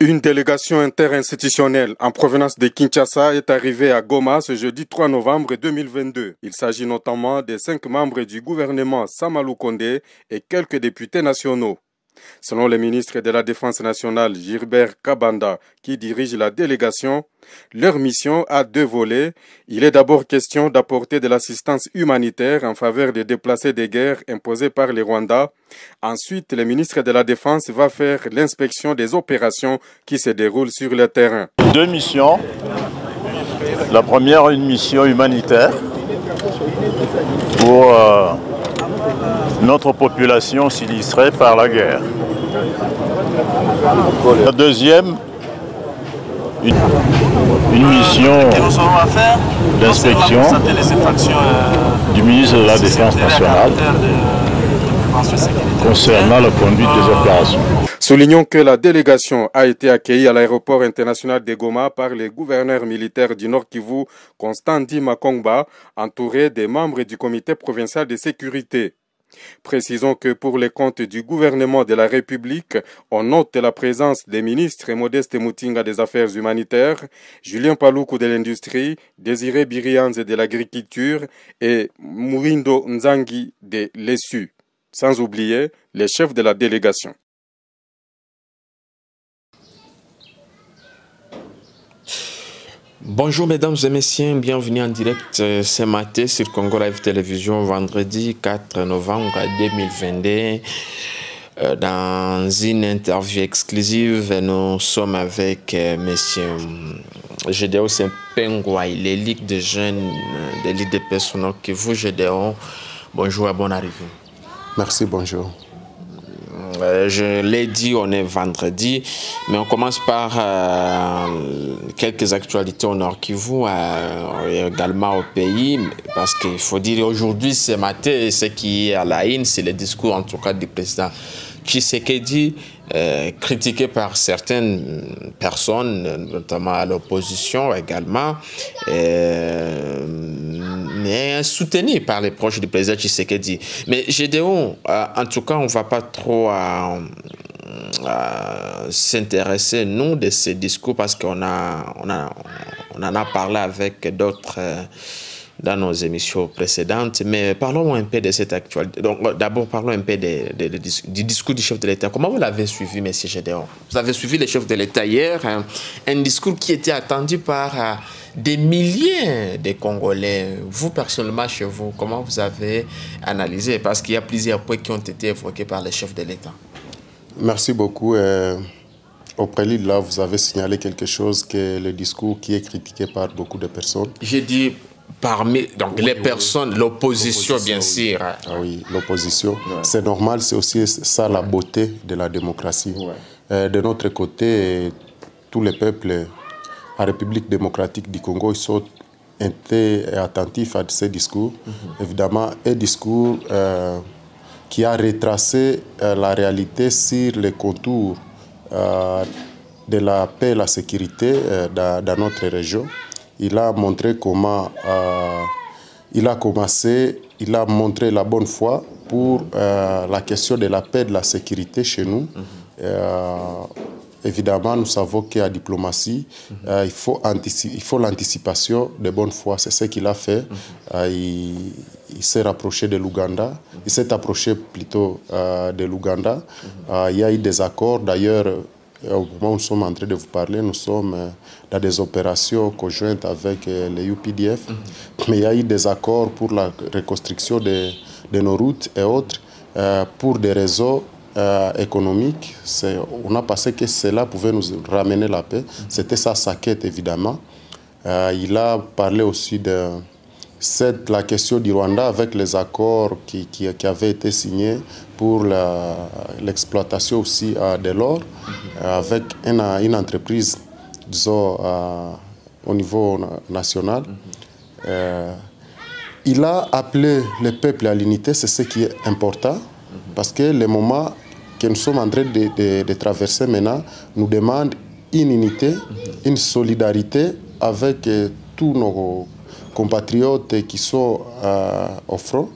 Une délégation interinstitutionnelle en provenance de Kinshasa est arrivée à Goma ce jeudi 3 novembre 2022. Il s'agit notamment des cinq membres du gouvernement Samalou Kondé et quelques députés nationaux. Selon le ministre de la Défense nationale Gilbert Kabanda, qui dirige la délégation, leur mission a deux volets. Il est d'abord question d'apporter de l'assistance humanitaire en faveur des déplacés des guerres imposés par les Rwandais. Ensuite, le ministre de la Défense va faire l'inspection des opérations qui se déroulent sur le terrain. Deux missions. La première, une mission humanitaire pour euh, notre population sinistrée par la guerre. La deuxième, une, mission d'inspection du ministre de la Défense nationale concernant la conduite des opérations. Soulignons que la délégation a été accueillie à l'aéroport international de Goma par le gouverneur militaire du Nord Kivu, Constantin Makongba, entouré des membres du comité provincial de sécurité. Précisons que pour les comptes du gouvernement de la République, on note la présence des ministres Modeste Moutinga des Affaires humanitaires, Julien Paloukou de l'Industrie, Désiré Birianze de l'Agriculture et Mourindo Nzangi de l'ESU, sans oublier les chefs de la délégation. Bonjour mesdames et messieurs, bienvenue en direct euh, ce matin sur Congo Live Télévision, vendredi 4 novembre 2022. Euh, dans une interview exclusive, nous sommes avec euh, monsieur Gédéon Sempengouaï, l'élite des jeunes, l'élite des personnes que vous, Gédéon. Bonjour et bonne arrivée. Merci, bonjour. Euh, je l'ai dit, on est vendredi, mais on commence par euh, quelques actualités au Nord Kivu euh, également au pays, parce qu'il faut dire aujourd'hui, ce matin, ce qui est à la haine, c'est le discours en tout cas du président Tshisekedi, critiqué par certaines personnes, notamment à l'opposition également, soutenu par les proches du président Tshisekedi. Mais Gédéon, euh, en tout cas, on ne va pas trop s'intéresser, nous, de ces discours parce qu'on a, on a, on en a parlé avec d'autres dans nos émissions précédentes, mais parlons un peu de cette actualité. Donc, d'abord, parlons un peu du discours du chef de l'État. Comment vous l'avez suivi, M. Gédéon? Vous avez suivi le chef de l'État hier, un, un, discours qui était attendu par euh, des milliers de Congolais. Vous, personnellement, chez vous, comment vous avez analysé? Parce qu'il y a plusieurs points qui ont été évoqués par le chef de l'État. Merci beaucoup. Euh, au prélude, là, vous avez signalé quelque chose que le discours qui est critiqué par beaucoup de personnes. J'ai dit parmi donc les personnes, l'opposition bien sûr. Ah oui, l'opposition. C'est normal, c'est aussi ça la beauté de la démocratie. Euh, de notre côté, tous les peuples en République démocratique du Congo ils sont attentifs à ces discours. Mhm. Évidemment, un discours euh, qui a retracé euh, la réalité sur les contours de la paix et la sécurité dans, dans notre région il a montré comment euh, il a commencé, il a montré la bonne foi pour euh, la question de la paix et de la sécurité chez nous. Mhm. Euh, évidemment, nous savons qu'à diplomatie, mhm. il faut, il faut l'anticipation de bonne foi. C'est ce qu'il a fait. Mhm. il, il s'est rapproché de l'Ouganda. Il s'est approché plutôt de l'Ouganda. il y a eu des accords. D'ailleurs, au moment où nous sommes en train de vous parler, nous sommes euh, dans des opérations conjointes avec euh, les UPDF. Mhm. Mais il y a eu des accords pour la reconstruction de, de nos routes et autres euh, pour des réseaux économiques. On a pensé que cela pouvait nous ramener la paix. Mhm. C'était sa quête, évidemment. il a parlé aussi de c'est la question du Rwanda avec les accords qui, qui, avaient été signés pour l'exploitation aussi de l'or euh, avec une, entreprise, euh, au niveau national. Euh, il a appelé le peuple à l'unité, c'est ce qui est important, parce que le moment que nous sommes en train de, de, traverser maintenant nous demande une unité, une solidarité avec euh, tous nos compatriotes qui sont euh, au front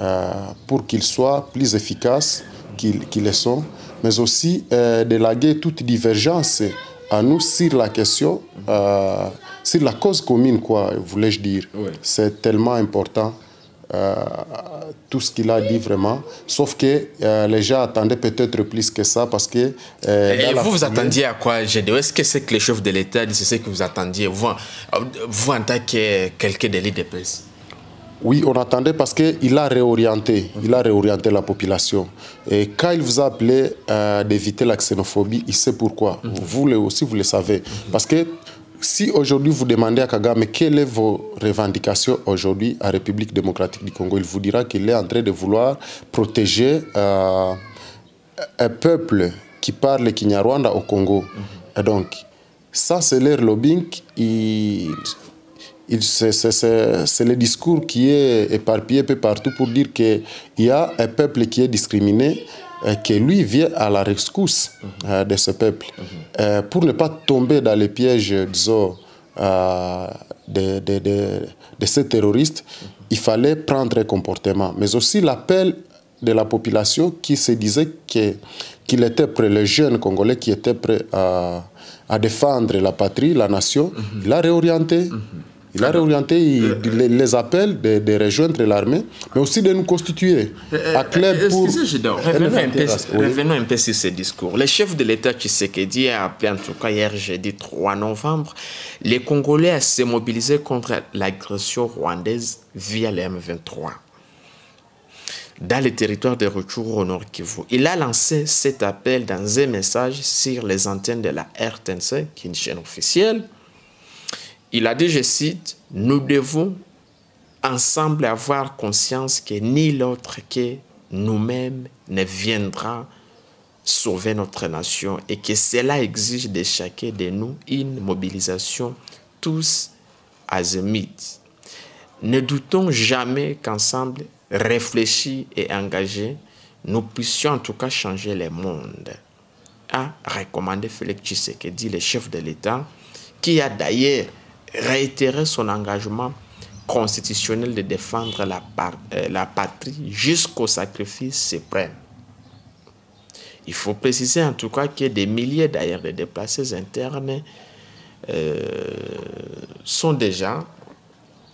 euh, pour qu'ils soient plus efficaces qu'ils le sont, mais aussi euh, d'élaguer toute divergence à nous sur la question, sur la cause commune, quoi, voulais-je dire. C'est tellement important. Euh, tout ce qu'il a dit vraiment, sauf que euh, les gens attendaient peut-être plus que ça parce que... Euh, Et vous, vous attendiez à quoi, GDO Est-ce que c'est que les chefs de l'État disent c'est ce que vous attendiez, vous, vous en tant que quelqu'un de presse? Oui, on attendait parce qu'il a réorienté, il a réorienté la population. Et quand il vous a appelé euh, d'éviter la xénophobie, il sait pourquoi. Vous aussi, vous le savez. Parce que si aujourd'hui vous demandez à Kagame quelles sont vos revendications aujourd'hui à République démocratique du Congo, il vous dira qu'il est en train de vouloir protéger euh, un peuple qui parle Kinyarwanda au Congo. Et donc, ça, c'est leur lobbying. Il, c'est le discours qui est éparpillé un peu partout pour dire qu'il y a un peuple qui est discriminé que lui vient à la rescousse euh, de ce peuple. Euh, pour ne pas tomber dans les pièges, disons, euh, de, de, de, de, ces terroristes, il fallait prendre un comportement. Mais aussi l'appel de la population qui se disait qu'il était prêt, les jeunes Congolais qui étaient prêts à, à défendre la patrie, la nation, il a réorienté. Il a réorienté les, les, appels de, de rejoindre l'armée, mais aussi de nous constituer à clair pour... Revenons un, peu, revenons un peu sur ce discours. Le chef de l'État Tshisekedi a appelé, en tout cas hier jeudi 3 novembre, les Congolais à se mobiliser contre l'agression rwandaise via les M23 dans le territoire de retour au Nord Kivu. Il a lancé cet appel dans un message sur les antennes de la RTNC, qui est une chaîne officielle, il a dit, je cite, nous devons ensemble avoir conscience que ni l'autre que nous-mêmes ne viendra sauver notre nation et que cela exige de chacun de nous une mobilisation tous azimuts. Ne doutons jamais qu'ensemble, réfléchis et engagés, nous puissions en tout cas changer le monde, a recommandé Félix Tshisekedi, le chef de l'État, qui a d'ailleurs réitérer son engagement constitutionnel de défendre la, euh, la patrie jusqu'au sacrifice suprême. Il faut préciser en tout cas que des milliers d'ailleurs de déplacés internes euh, sont déjà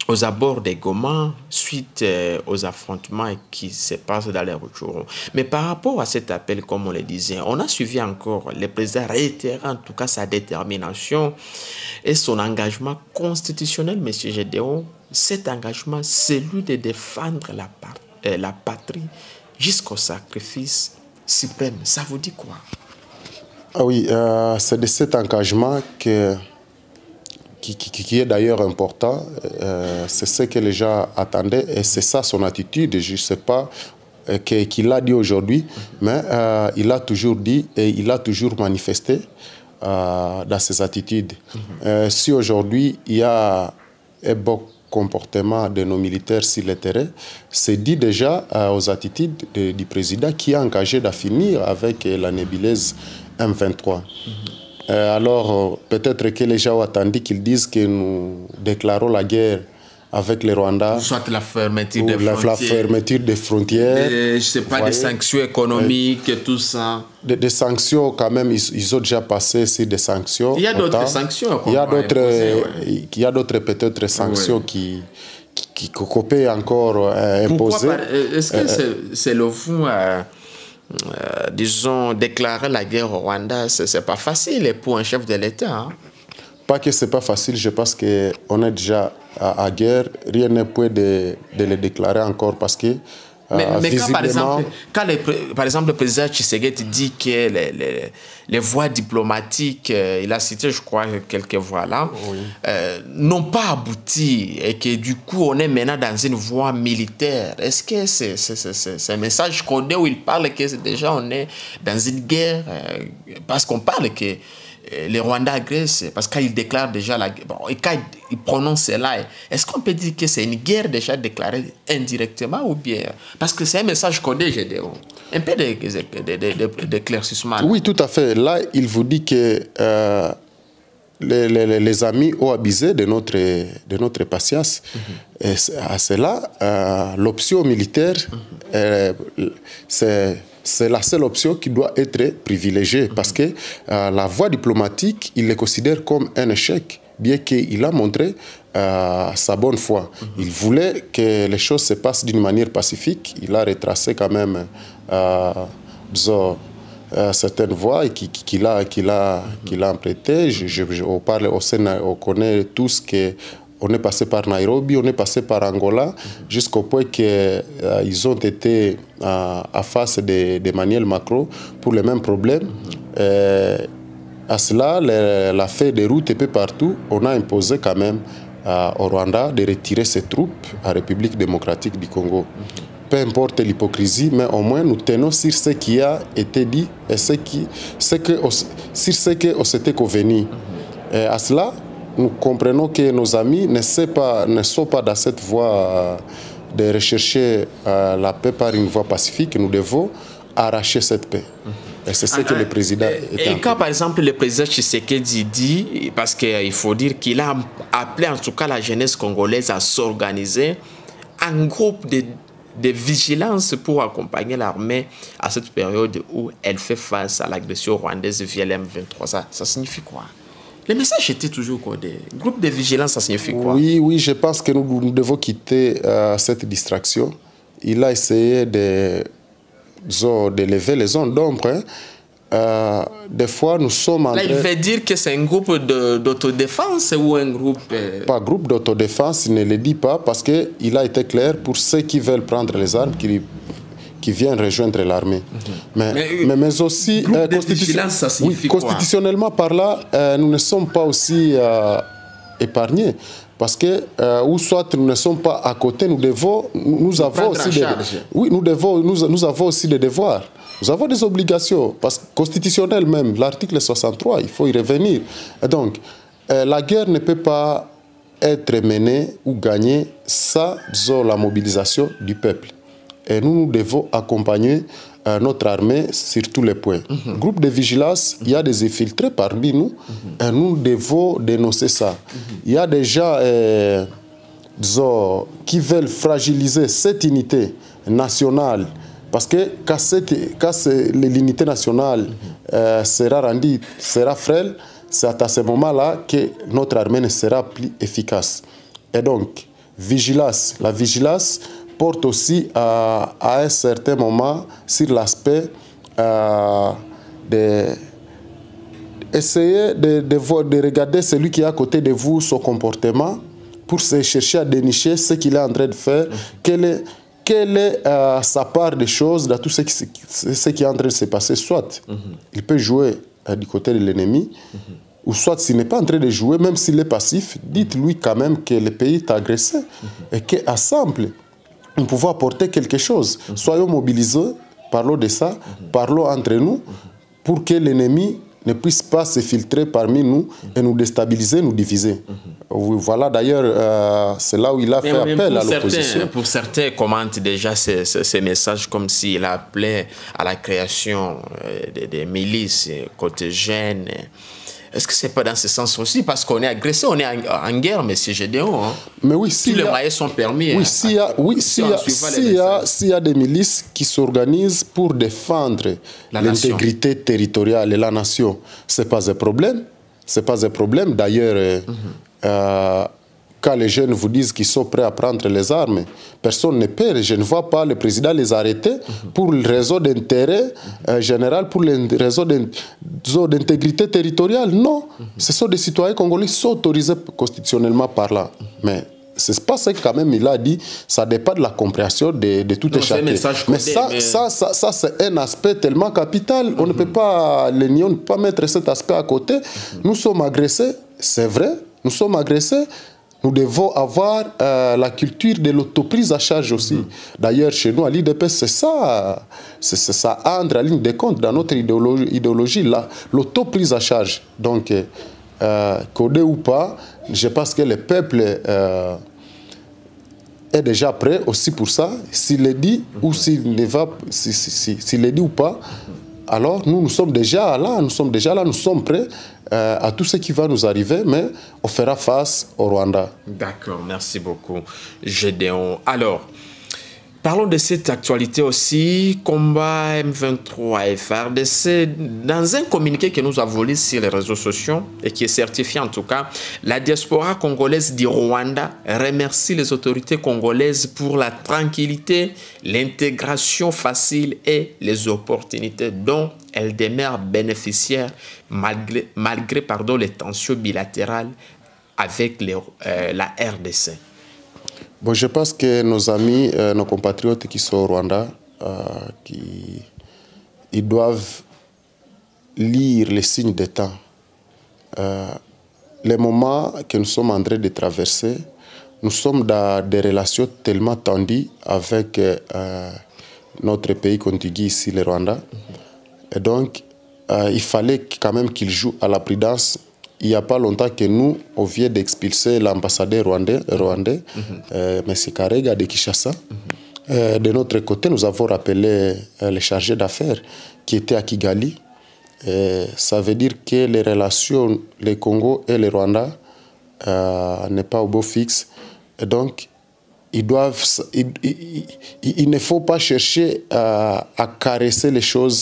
aux abords des Goma suite euh, aux affrontements qui se passent dans les retours. Mais par rapport à cet appel, comme on le disait, on a suivi encore le président réitérer en tout cas sa détermination et son engagement constitutionnel, M. Gédéon. Cet engagement, c'est lui de défendre la, euh, la patrie jusqu'au sacrifice suprême. Ça vous dit quoi? Ah oui, euh, c'est de cet engagement que qui, est d'ailleurs important. Euh, c'est ce que les gens attendaient et c'est ça son attitude. Je ne sais pas euh, qu'il l'a dit aujourd'hui, mais euh, il a toujours dit et il a toujours manifesté dans ses attitudes. si aujourd'hui il y a un bon comportement de nos militaires sur le terrain, c'est dit déjà aux attitudes du président qui a engagé d'en finir avec la nébuleuse M23. Euh, alors, euh, peut-être que les gens ont attendu qu'ils disent que nous déclarons la guerre avec les Rwandais. Soit la fermeture des la, frontières. La fermeture des frontières. je ne sais pas, des sanctions économiques et tout ça. Des, des, sanctions, quand même, ils, ils, ont déjà passé sur des sanctions. Il y a d'autres sanctions. Il y a d'autres, ouais. il y a d'autres peut-être sanctions ouais. qui qui, qui, qui encore euh, imposer. Est-ce que euh, c'est le fond euh, euh, disons, déclarer la guerre au Rwanda, ce n'est pas facile pour un chef de l'État. Hein? Pas que ce n'est pas facile, je pense qu'on est déjà à, guerre. Rien n'est point de, de, le déclarer encore parce que. Mais, euh, mais quand, par exemple, quand les, par exemple, le président Tshisekedi dit que les, les, les voies diplomatiques, euh, il a cité, je crois, quelques voies là, oui. euh, n'ont pas abouti et que du coup, on est maintenant dans une voie militaire. Est-ce que c'est c'est un message codé où il parle que déjà on est dans une guerre euh, Parce qu'on parle que les Rwandais agressent, parce qu'il déclare déjà la guerre, bon, et quand il prononce cela, est-ce qu'on peut dire que c'est une guerre déjà déclarée indirectement ou bien Parce que c'est un message codé, j'ai dit. Un peu d'éclaircissement. Oui, tout à fait. Là, il vous dit que euh, les, les, les, amis ont abusé de notre, de notre patience. Et à cela, euh, l'option militaire, euh, c'est c'est la seule option qui doit être privilégiée parce que euh, la voie diplomatique, il le considère comme un échec, bien qu'il a montré euh, sa bonne foi. Il voulait que les choses se passent d'une manière pacifique. Il a retracé quand même, euh, disons, certaines voies qu'il qui, a, qu'il a, qu'il a emprunté. Je, je, on, parle au Sénat, on connaît tous que on est passé par Nairobi, on est passé par Angola, jusqu'au point qu'ils euh, ont été euh, à face de, de, Macron pour les mêmes problèmes. Euh, à cela, les, la feuille de route un peu partout, on a imposé quand même euh, au Rwanda de retirer ses troupes à la République démocratique du Congo. Peu importe l'hypocrisie, mais au moins nous tenons sur ce qui a été dit et ce qui, ce que, sur ce qu'on s'était convenu. Et à cela, nous comprenons que nos amis ne, sait pas, ne sont pas dans cette voie de rechercher euh, la paix par une voie pacifique. Nous devons arracher cette paix. Et c'est ce que le président... Et, et quand, par exemple, le président Tshisekedi dit, parce qu'il faut dire qu'il a appelé en tout cas la jeunesse congolaise à s'organiser en groupe de, de vigilance pour accompagner l'armée à cette période où elle fait face à l'agression rwandaise via l'M23. Ça, ça signifie quoi? Le message était toujours quoi des groupes de vigilance, ça signifie quoi? Oui, oui, je pense que nous, nous devons quitter euh, cette distraction. Il a essayé de, de lever les zones d'ombre. Hein. Euh, des fois, nous sommes en Là, il veut dire que c'est un groupe d'autodéfense ou un groupe... Euh... Pas groupe d'autodéfense, il ne le dit pas parce qu'il a été clair pour ceux qui veulent prendre les armes, qui qui viennent rejoindre l'armée. -hmm. mais, mais, mais, mais, aussi, euh, constitu ça oui, constitutionnellement parlant, euh, nous ne sommes pas aussi euh, épargnés. Parce que, ou soit nous ne sommes pas à côté, nous devons, nous, nous avons aussi des, oui, nous devons, nous, nous avons aussi des devoirs. Nous avons des obligations, parce que constitutionnel même, l'article 63, il faut y revenir. Et donc, la guerre ne peut pas être menée ou gagnée sans la mobilisation du peuple et nous, nous devons accompagner euh, notre armée sur tous les points. Mm -hmm. Groupe de vigilance, il y a des infiltrés parmi nous -hmm. et nous devons dénoncer ça. -hmm. Il y a déjà, euh, disons, qui veulent fragiliser cette unité nationale parce que quand, quand l'unité nationale euh, sera rendue, sera frêle, c'est à ce moment-là que notre armée ne sera plus efficace. Et donc, vigilance. La vigilance, porte aussi à, un certain moment sur l'aspect euh, de essayer de, de, de, regarder celui qui est à côté de vous, son comportement, pour chercher à dénicher ce qu'il est en train de faire, quelle est, quelle est euh, sa part des choses dans tout ce qui, est en train de se passer. Soit il peut jouer euh, du côté de l'ennemi, ou soit s'il n'est pas en train de jouer, même s'il est passif, dites-lui quand même que le pays est agressé mm -hmm. et qu'ensemble, nous pouvons apporter quelque chose. Mm -hmm. Soyons mobilisés, parlons de ça, mm -hmm. parlons entre nous pour que l'ennemi ne puisse pas se filtrer parmi nous et nous déstabiliser, nous diviser. Mm -hmm. Voilà d'ailleurs, euh, c'est là où il a Mais fait appel à l'opposition. Pour certains commentent déjà ces, ces, ces messages comme s'il appelait à la création des, des milices côté jeunes. Est-ce que c'est pas dans ce sens aussi Parce qu'on est agressé, on est en, en guerre, mais c'est Gédéon. Hein. Mais oui, si Tous les moyens sont permis. Oui, s'il y, a, oui, si y, si y, a, si y a des milices qui s'organisent pour défendre l'intégrité territoriale et la nation, c'est pas un problème. C'est pas un problème. D'ailleurs, mm -hmm. euh, quand les jeunes vous disent qu'ils sont prêts à prendre les armes, personne ne perd. Je ne vois pas le président les arrêter pour le réseau d'intérêt euh, général, pour le réseau d'intégrité territoriale. Non, ce sont des citoyens congolais qui sont autorisés constitutionnellement par là. Mais c'est pas ça quand même il a dit, ça dépend de la compréhension de, de tout et chacun. Mais, ça, mais... ça, ça, ça c'est un aspect tellement capital. Mm -hmm. On ne peut pas, l'Union ne peut pas mettre cet aspect à côté. Nous sommes agressés, c'est vrai, nous sommes agressés, nous devons avoir euh, la culture de l'autoprise à charge aussi. Mm. D'ailleurs, chez nous, à l'IDP, c'est ça, c'est ça entre la ligne de compte dans notre idéologie, idéologie l'autoprise à charge. Donc, euh, codé ou pas, je pense que le peuple euh, est déjà prêt aussi pour ça. S'il le dit ou s'il ne va, s'il si, si, si, si le dit ou pas, alors nous, nous sommes déjà là, nous sommes déjà là, nous sommes prêts euh, à tout ce qui va nous arriver, mais on fera face au Rwanda. D'accord, merci beaucoup, Gédéon. Alors, Parlons de cette actualité aussi, combat M23 et FRDC. Dans un communiqué que nous avons lu sur les réseaux sociaux et qui est certifié en tout cas, la diaspora congolaise du Rwanda remercie les autorités congolaises pour la tranquillité, l'intégration facile et les opportunités dont elle demeure bénéficiaire malgré, les tensions bilatérales avec euh, la RDC. Bon, je pense que nos amis, euh, nos compatriotes qui sont au Rwanda, euh, qui, ils doivent lire les signes des temps. Euh, les moments que nous sommes en train de traverser, nous sommes dans des relations tellement tendues avec notre pays contigu ici, le Rwanda. Et donc, il fallait quand même qu'ils jouent à la prudence il n'y a pas longtemps que nous, on vient d'expulser l'ambassadeur rwandais, rwandais mm -hmm. euh, M. Karega de Kinshasa. Mm -hmm. euh, de notre côté, nous avons rappelé euh, les chargés d'affaires qui étaient à Kigali. ça veut dire que les relations, le Congo et le Rwanda, n'est pas au beau fixe. Et donc, ils doivent, il, il, il, ne faut pas chercher à, à caresser les choses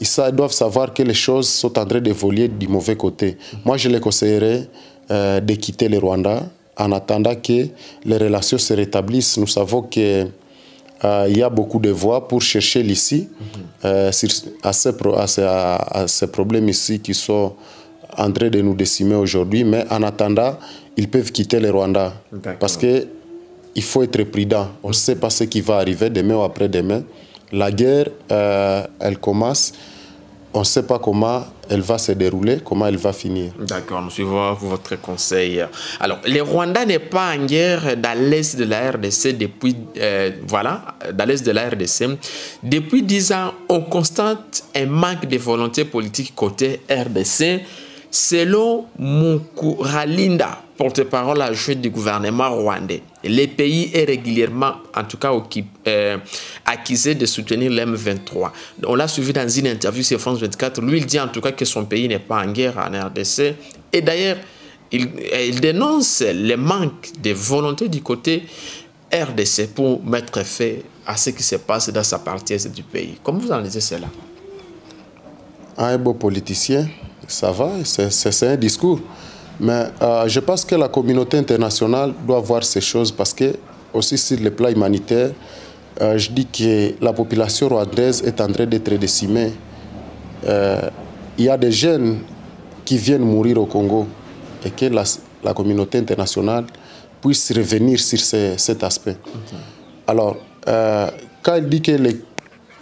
ils doivent savoir que les choses sont en train d'évoluer du mauvais côté. Moi, je les conseillerais euh, de quitter le Rwanda en attendant que les relations se rétablissent. Nous savons qu'il euh, y a beaucoup de voies pour chercher l'ici, euh, à, ces à, ces, à, ces problèmes ici qui sont en train de nous décimer aujourd'hui. Mais en attendant, ils peuvent quitter le Rwanda. Parce que il faut être prudent. On ne sait pas ce qui va arriver demain ou après-demain. La guerre, euh, elle commence. On ne sait pas comment elle va se dérouler, comment elle va finir. D'accord, nous suivons votre conseil. Alors, le Rwanda n'est pas en guerre dans l'est de la RDC depuis, euh, voilà, dans l'est de la RDC. Depuis dix ans, on constate un manque de volonté politique côté RDC. Selon Mukuralinda, porte-parole adjoint du gouvernement rwandais, le pays est régulièrement, en tout cas, euh, accusé de soutenir l'M23. On l'a suivi dans une interview sur France 24. Lui, il dit en tout cas que son pays n'est pas en guerre en RDC. Et d'ailleurs, il, il, dénonce le manque de volonté du côté RDC pour mettre fin à ce qui se passe dans sa partie du pays. Comment vous analysez cela? Un beau politicien, ça va, c'est un discours. Mais euh, je pense que la communauté internationale doit voir ces choses parce que, aussi sur le plan humanitaire, euh, je dis que la population rwandaise est en train d'être décimée. Euh, il y a des jeunes qui viennent mourir au Congo et que la, la communauté internationale puisse revenir sur ce, cet aspect. Okay. Alors, quand il dit que le,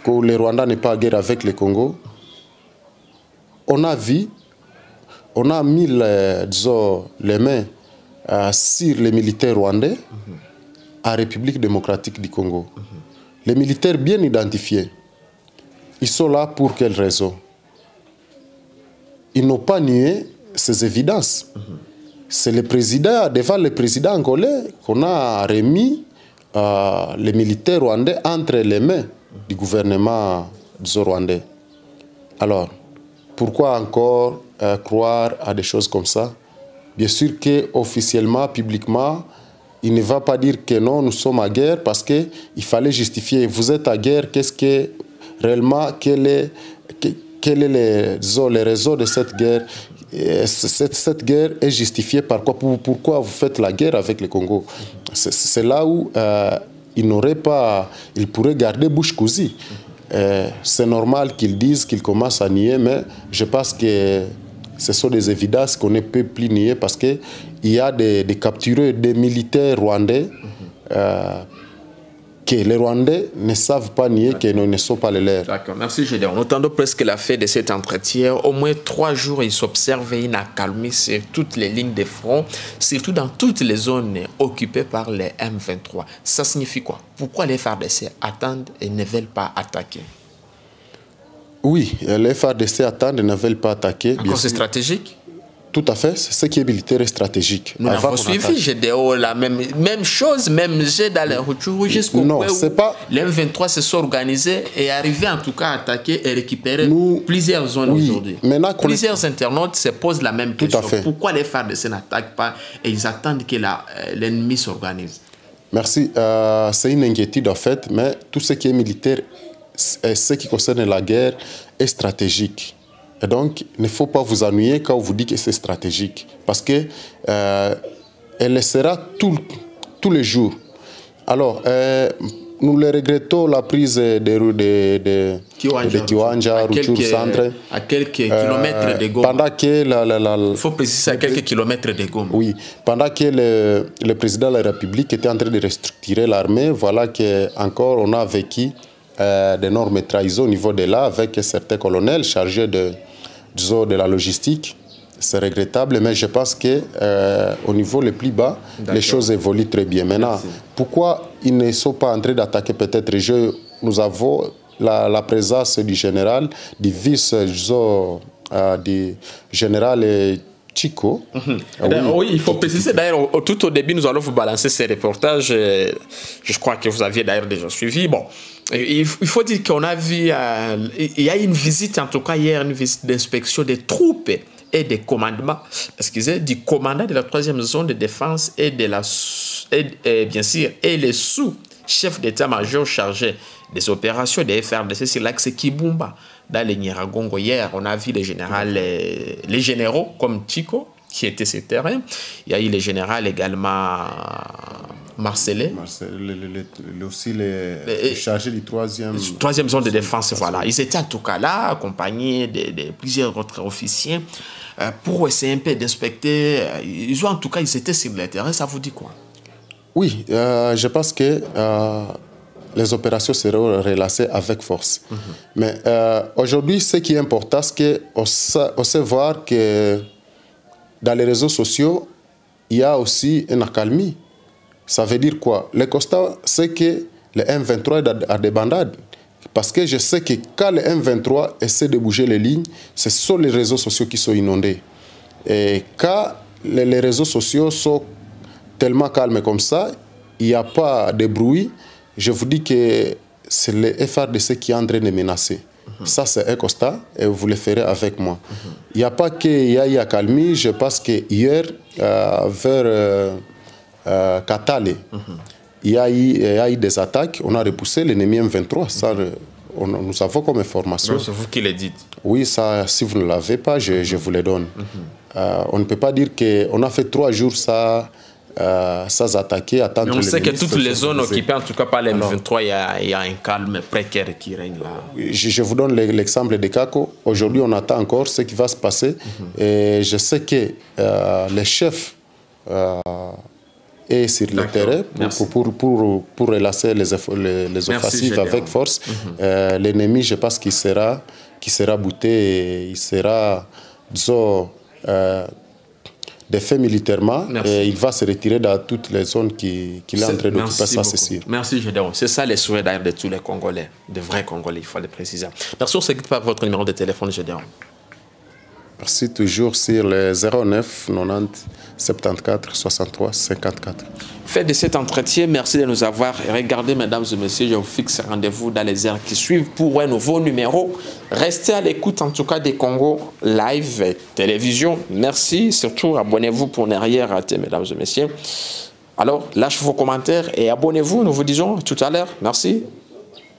que Rwanda n'est pas en guerre avec le Congo, on a vu on a mis les, mains euh, sur les militaires rwandais à République démocratique du Congo. Les militaires bien identifiés, ils sont là pour quelle raison? Ils n'ont pas nié ces évidences. C'est le président, devant le président angolais, qu'on a remis euh, les militaires rwandais entre les mains du gouvernement rwandais. Alors, pourquoi encore croire à des choses comme ça Bien sûr qu'officiellement, publiquement, il ne va pas dire que non, nous sommes à guerre parce qu'il fallait justifier. Vous êtes à guerre, qu'est-ce que réellement, quel est, quel est les, les raisons de cette guerre? Cette, cette, guerre est justifiée par quoi? Pourquoi vous faites la guerre avec le Congo? C'est là où euh, il n'aurait pas, il pourrait garder bouche cousue. Euh, c'est normal qu'ils disent qu'ils commencent à nier, mais je pense que ce sont des évidences qu'on ne peut plus nier parce qu'il y a des, des, capturés, des militaires rwandais euh, que les Rwandais ne savent pas nier qu'ils ne sont pas les leurs. D'accord, merci Gédéon. En presque la fin de cet entretien, au moins trois jours, il s'observe une accalmie sur toutes les lignes de front, surtout dans toutes les zones occupées par les M23. Ça signifie quoi? Pourquoi les FARDC attendent et ne veulent pas attaquer? Oui, les FARDC attendent et ne veulent pas attaquer. Encore c'est stratégique Tout à fait, c'est ce qui est militaire et stratégique. Nous avons suivi GDO, la même, même chose, même jet dans les jusqu'au pas... Les M23 se sont organisés et arrivé en tout cas à attaquer et récupérer plusieurs zones oui, aujourd'hui. Plusieurs internautes se posent la même question. Pourquoi les FARDC n'attaquent pas et ils attendent que euh, l'ennemi s'organise? Merci. Euh, c'est une inquiétude en fait, mais tout ce qui est militaire, ce qui concerne la guerre, est stratégique. Et donc, il ne faut pas vous ennuyer quand on vous dit que c'est stratégique, parce que euh, elle le sera tout, tous les jours. Alors, euh, nous le regrettons la prise de, de, de, de Kiwanja, Centre. À quelques kilomètres de Goma. Pendant que Il faut préciser à quelques kilomètres de Goma. Oui, pendant que le, le, président de la République était en train de restructurer l'armée, voilà qu'encore on a vécu euh, d'énormes trahisons au niveau de là avec certains colonels chargés de, de la logistique. C'est regrettable, mais je pense qu'au euh, niveau le plus bas, les choses évoluent très bien. Maintenant, pourquoi ils ne sont pas en train d'attaquer peut-être je, Nous avons la, présence du général, du vice euh, du général Chico. Mhm. Ah oui, il faut préciser d'ailleurs, tout au début, nous allons vous balancer ces reportages. Je crois que vous aviez d'ailleurs déjà suivi. Bon, il faut dire qu'on a vu, euh, il y a une visite, en tout cas hier, une visite d'inspection des troupes et des commandements, excusez, du commandant de la troisième zone de défense et de la, et, bien sûr, et les sous-chefs d'état-major chargés des opérations des FRDC sur l'axe Kibumba. Dans les Nyiragongo hier, on a vu les, généraux, les généraux comme Chico, qui étaient sur terrain. Il y a eu les généraux également Marcellet. aussi les, chargés du troisième... Troisième zone de défense, voilà. Ils étaient en tout cas là, accompagnés de, plusieurs autres officiers, euh, pour essayer un peu d'inspecter. Euh, ils ont en tout cas, ils étaient sur le terrain, ça vous dit quoi? Oui, euh, je pense que les opérations seront relâchées avec force. Mais aujourd'hui, ce qui est important, c'est qu'on sait voir que dans les réseaux sociaux, il y a aussi une accalmie. Ça veut dire quoi? Le constat, c'est que le M23 a des bandades. Parce que je sais que quand le M23 essaie de bouger les lignes, ce sont les réseaux sociaux qui sont inondés. Et quand les réseaux sociaux sont tellement calmes comme ça, il n'y a pas de bruit, je vous dis que c'est le FRDC qui est en train de menacer. Mhm. Ça, c'est un constat et vous le ferez avec moi. Il n'y a pas qu'il y ait accalmie. Je pense que hier, euh, vers... Euh, euh, Katale, il, y a eu, des attaques, on a repoussé l'ennemi M23. Ça, on, nous avons comme information. C'est vous qui le dites. Oui, ça, si vous ne l'avez pas, je, vous le donne. Euh, on ne peut pas dire qu'on a fait trois jours ça. Euh, sans attaquer, attendre Mais on sait que toutes les zones occupées, en tout cas par les M23, il y, a, un calme précaire qui règne là. Je, vous donne l'exemple de Kako. Aujourd'hui, on attend encore ce qui va se passer. Mhm. Et je sais que les chefs et sur le terrain pour, pour, pour, pour, relancer les, les, offensives avec force. Mhm. Euh, l'ennemi, je pense qu'il sera, qui sera bouté et il sera, disons, euh, défait militairement et il va se retirer dans toutes les zones qu'il est, en train d'occuper, ça c'est sûr. Merci Gédéon. C'est ça les souhaits d'ailleurs de tous les Congolais, de vrais Congolais, il faut le préciser. Merci, on ne pas votre numéro de téléphone Gédéon. Merci toujours sur le 09 90 74 63 54. Faites de cet entretien, merci de nous avoir regardé, mesdames et messieurs. Je vous fixe rendez-vous dans les heures qui suivent pour un nouveau numéro. Restez à l'écoute en tout cas des Congo Live Télévision. Merci. Surtout, abonnez-vous pour ne rien rater, mesdames et messieurs. Alors, lâchez vos commentaires et abonnez-vous. Nous vous disons tout à l'heure. Merci.